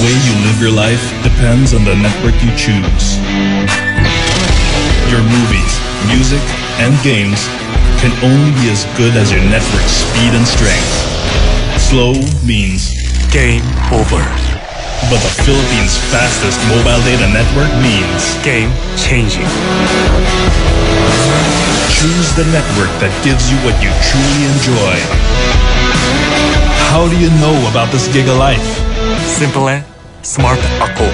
way you live your life depends on the network you choose. Your movies, music, and games can only be as good as your network's speed and strength. Slow means Game over. but the Philippines' fastest mobile data network means Game changing. choose the network that gives you what you truly enjoy. Do you know about this GigaLife? Simple smart ako.